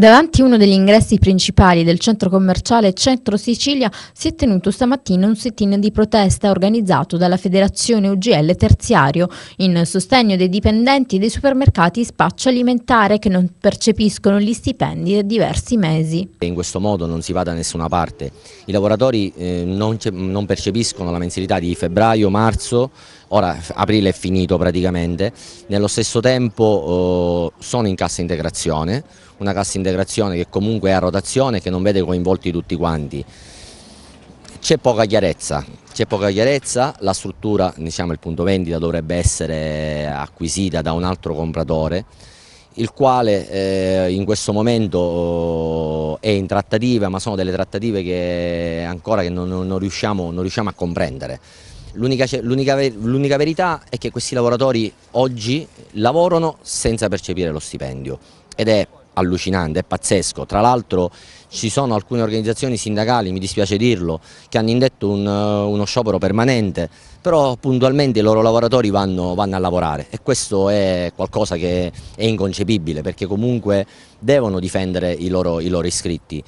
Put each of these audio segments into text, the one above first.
Davanti a uno degli ingressi principali del centro commerciale Centro Sicilia si è tenuto stamattina un sit-in di protesta organizzato dalla Federazione UGL Terziario in sostegno dei dipendenti dei supermercati spaccio alimentare che non percepiscono gli stipendi da diversi mesi. In questo modo non si va da nessuna parte. I lavoratori eh, non, percepiscono la mensilità di febbraio, marzo, ora aprile è finito praticamente, nello stesso tempo eh, sono in cassa integrazione, una cassa integrazione che comunque è a rotazione e che non vede coinvolti tutti quanti. C'è poca chiarezza, c'è poca chiarezza, la struttura, diciamo il punto vendita dovrebbe essere acquisita da un altro compratore, il quale eh, in questo momento è in trattativa, ma sono delle trattative che ancora che non, non, riusciamo, non riusciamo a comprendere. L'unica verità è che questi lavoratori oggi lavorano senza percepire lo stipendio ed è allucinante, è pazzesco. Tra l'altro ci sono alcune organizzazioni sindacali, mi dispiace dirlo, che hanno indetto un, uno sciopero permanente, però puntualmente i loro lavoratori vanno, vanno, a lavorare e questo è qualcosa che è inconcepibile perché comunque devono difendere i loro, i loro iscritti.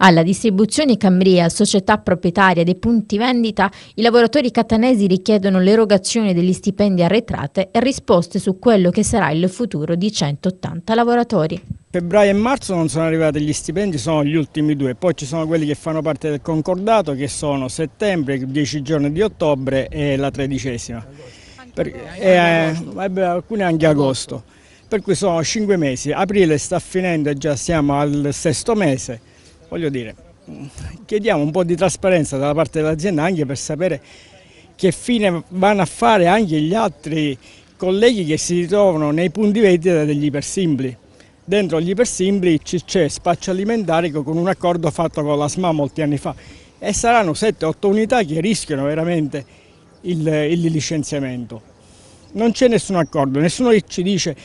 Alla distribuzione Cambria, società proprietaria dei punti vendita, i lavoratori catanesi richiedono l'erogazione degli stipendi arretrate e risposte su quello che sarà il futuro di 180 lavoratori. Febbraio e marzo non sono arrivati gli stipendi, sono gli ultimi due, poi ci sono quelli che fanno parte del concordato che sono settembre, 10 giorni di ottobre e la tredicesima, per, e, eh, alcune anche agosto, per cui sono 5 mesi, aprile sta finendo e già siamo al sesto mese voglio dire, chiediamo un po' di trasparenza dalla parte dell'azienda anche per sapere che fine vanno a fare anche gli altri colleghi che si ritrovano nei punti vendita degli ipersimbli. Dentro gli ipersimbli c'è spaccio alimentare con un accordo fatto con la SMA molti anni fa e saranno 7-8 unità che rischiano veramente il, il licenziamento. Non c'è nessun accordo, nessuno ci dice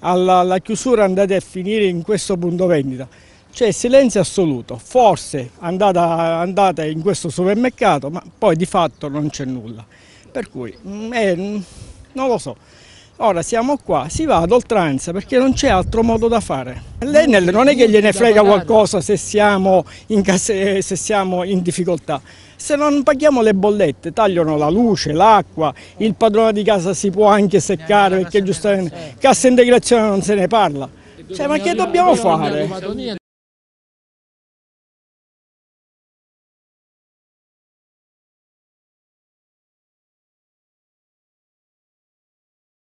alla, alla chiusura andate a finire in questo punto vendita. C'è silenzio assoluto, forse andate, andate in questo supermercato, ma poi di fatto non c'è nulla. Per cui, mm, eh, non lo so. Ora siamo qua, si va ad oltranza perché non c'è altro modo da fare. L'Enel non è che gliene frega qualcosa se siamo, in, se siamo in difficoltà. Se non paghiamo le bollette, tagliano la luce, l'acqua, il padrone di casa si può anche seccare perché giustamente cassa integrazione non se ne parla. Cioè, ma che dobbiamo fare?